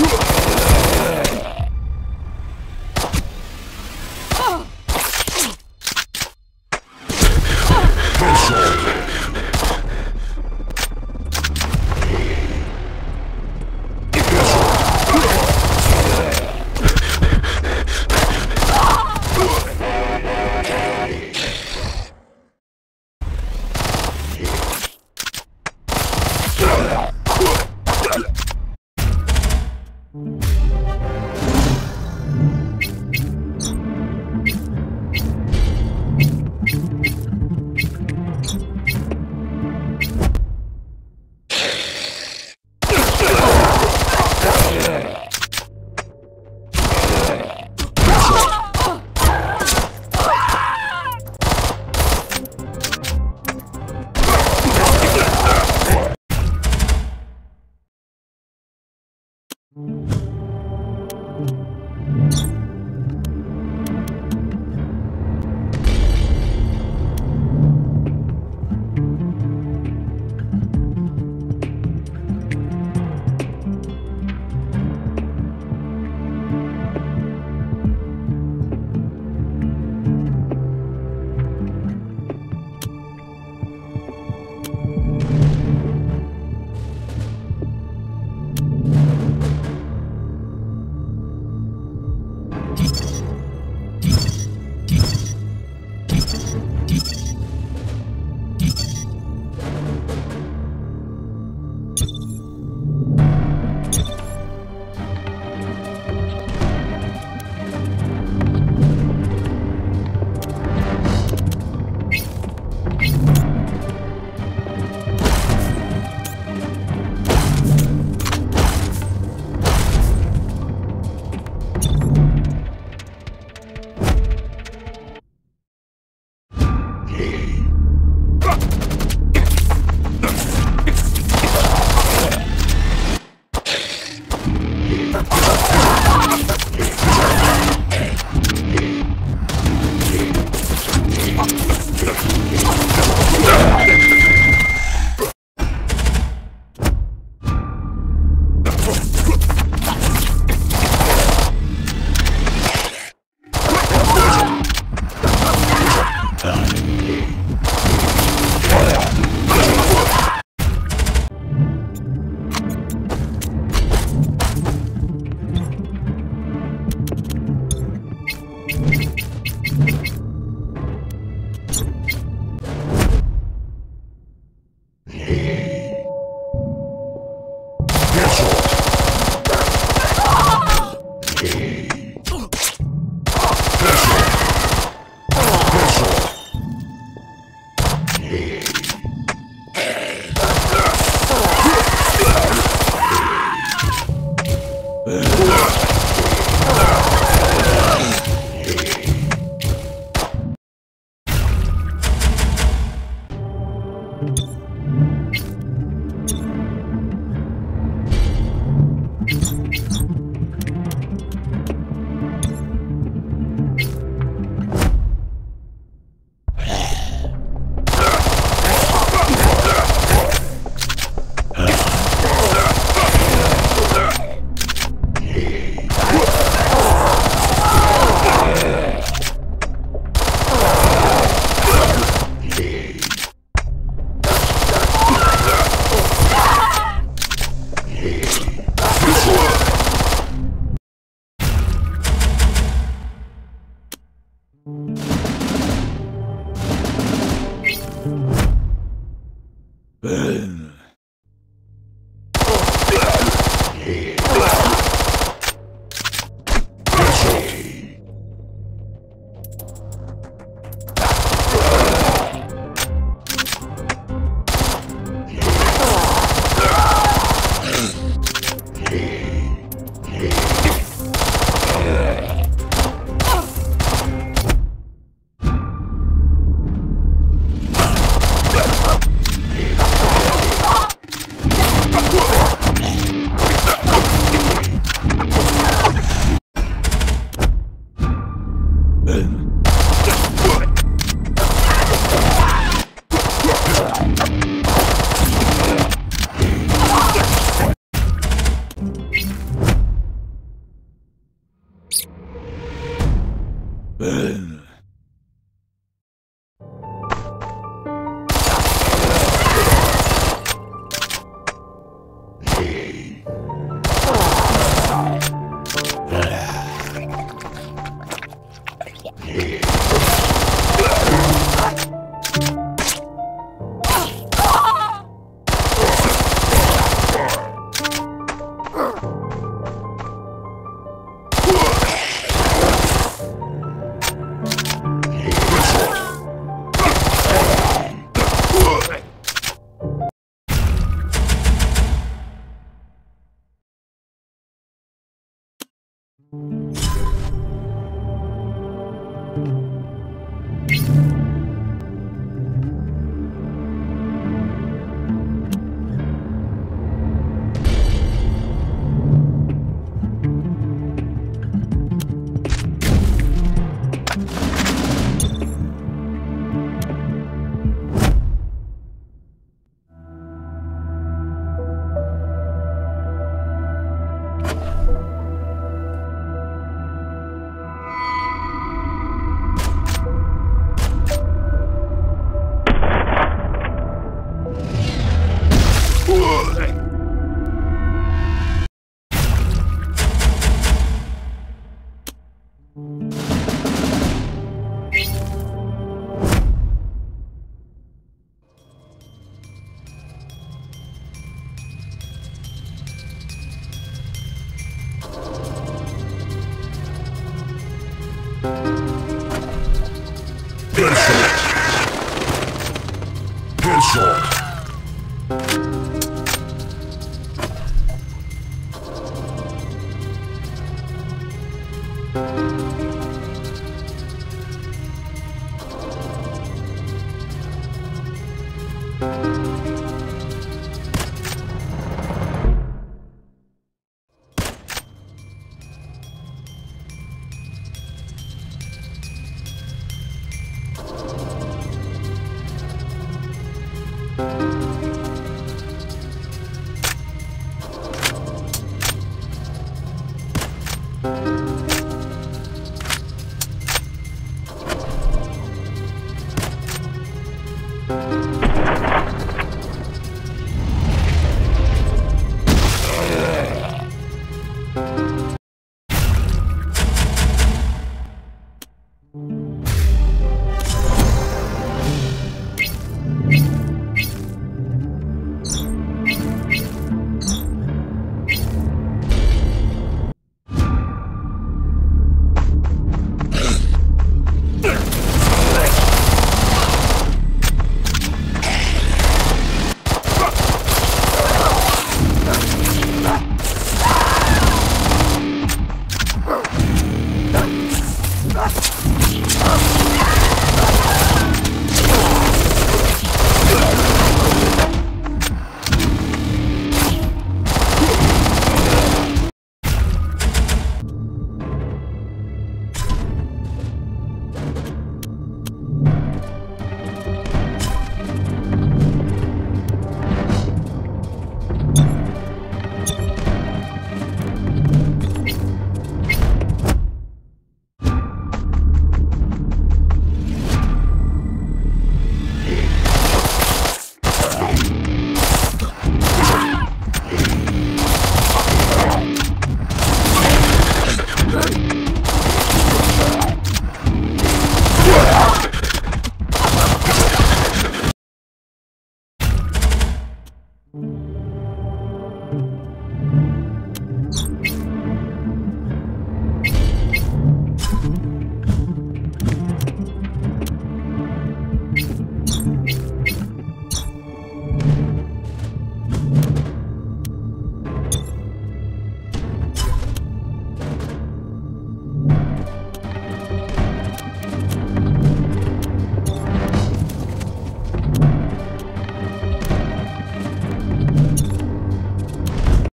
Whoa. King. You